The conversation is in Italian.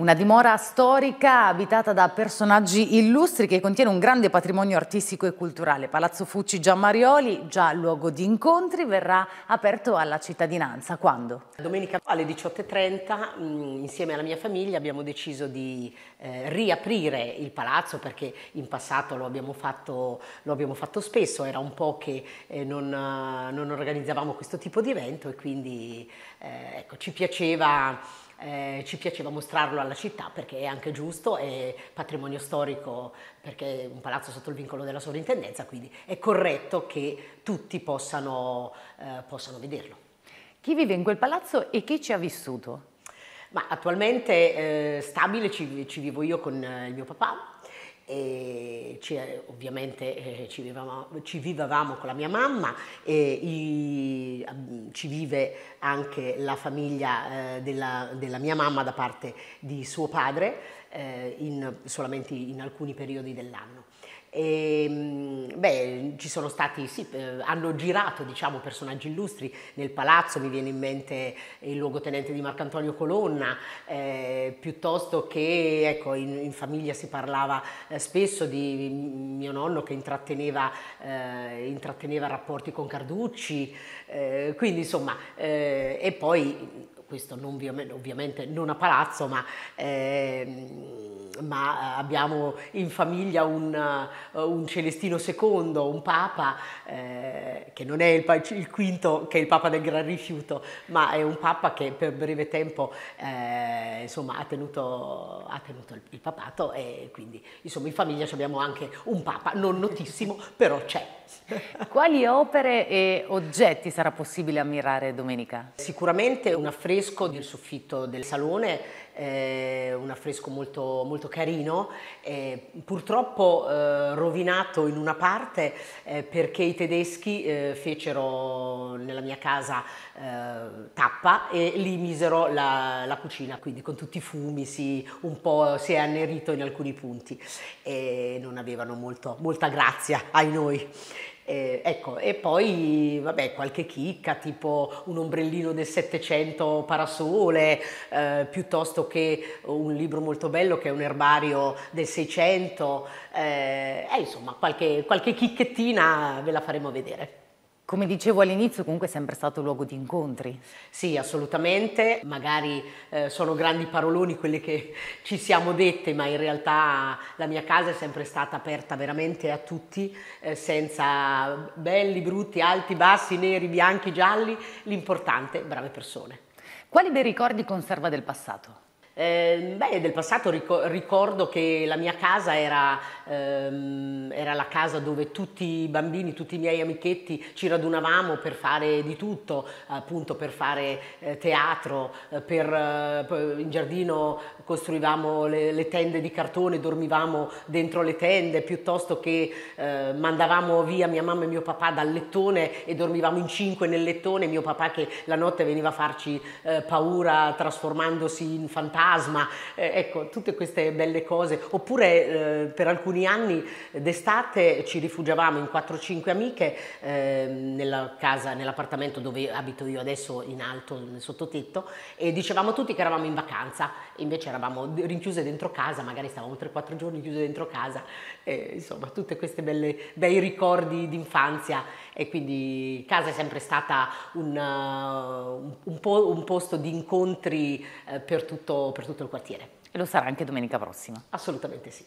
Una dimora storica abitata da personaggi illustri che contiene un grande patrimonio artistico e culturale. Palazzo Fucci Giammarioli, già luogo di incontri, verrà aperto alla cittadinanza. Quando? Domenica alle 18.30 mm, insieme alla mia famiglia abbiamo deciso di eh, riaprire il palazzo perché in passato lo abbiamo fatto, lo abbiamo fatto spesso, era un po' che eh, non, non, organizzavamo questo tipo di evento e quindi eh, ecco, ci piaceva eh, ci piaceva mostrarlo alla città perché è anche giusto, è patrimonio storico perché è un palazzo sotto il vincolo della sovrintendenza, quindi è corretto che tutti possano, eh, possano vederlo. Chi vive in quel palazzo e chi ci ha vissuto? Ma attualmente eh, stabile ci, ci, vivo io con eh, il mio papà, e ci, ovviamente eh, ci, vivavamo, ci, vivavamo, con la mia mamma e i, ci vive anche la famiglia eh, della, della, mia mamma da parte di suo padre eh, in, solamente in alcuni periodi dell'anno. E, ehm, beh, ci sono stati, sì, eh, hanno girato diciamo, personaggi illustri. Nel palazzo, mi viene in mente il luogotenente di Marcantonio Colonna, eh, piuttosto che ecco, in, in, famiglia si parlava eh, spesso di mio nonno che intratteneva, eh, intratteneva rapporti con Carducci, eh, quindi insomma, e poi questo non, ovviamente non a palazzo, ma, eh, ma abbiamo in famiglia un, un, Celestino II, un Papa, eh, che non è il, il, quinto, che è il Papa del Gran Rifiuto, ma è un Papa che per breve tempo eh, insomma, ha, tenuto, ha tenuto il, il, papato e quindi insomma, in famiglia abbiamo anche un Papa, non notissimo, però c'è. Quali opere e oggetti sarà possibile ammirare domenica? Sicuramente un affresco del soffitto del salone, eh, un affresco molto, molto carino, eh, purtroppo eh, rovinato in una parte eh, perché i tedeschi eh, fecero nella mia casa eh, tappa e lì misero la, la, cucina, quindi con tutti i fumi si, un po' si è annerito in alcuni punti e non avevano molto, molta grazia ai noi. Eh, ecco, e poi vabbè, qualche chicca, tipo un ombrellino del Settecento parasole, eh, piuttosto che un libro molto bello che è un erbario del Seicento, eh, insomma qualche, qualche chicchettina ve la faremo vedere. Come dicevo all'inizio, comunque è sempre stato luogo di incontri. Sì, assolutamente. Magari eh, sono grandi paroloni quelle che ci siamo dette, ma in realtà la mia casa è sempre stata aperta veramente a tutti, eh, senza belli, brutti, alti, bassi, neri, bianchi, gialli. L'importante, brave persone. Quali bei ricordi conserva del passato? Eh, beh, del passato ricordo che la mia casa era, ehm, era, la casa dove tutti i bambini, tutti i miei amichetti ci radunavamo per fare di tutto, appunto per fare eh, teatro, eh, per, eh, in giardino costruivamo le, le, tende di cartone, dormivamo dentro le tende, piuttosto che eh, mandavamo via mia mamma e mio papà dal lettone e dormivamo in cinque nel lettone, mio papà che la notte veniva a farci eh, paura trasformandosi in fantasma fantasma, eh, ecco, tutte queste belle cose. Oppure eh, per alcuni anni d'estate ci rifugiavamo in 4-5 amiche eh, nella casa, nell'appartamento dove abito io adesso in alto, nel sottotetto, e dicevamo tutti che eravamo in vacanza, invece eravamo rinchiuse dentro casa, magari stavamo 3-4 giorni chiuse dentro casa, insomma, tutte queste belle, bei ricordi d'infanzia e quindi casa è sempre stata un, uh, un, po un posto di incontri uh, per per tutto il quartiere. E lo sarà anche domenica prossima? Assolutamente sì.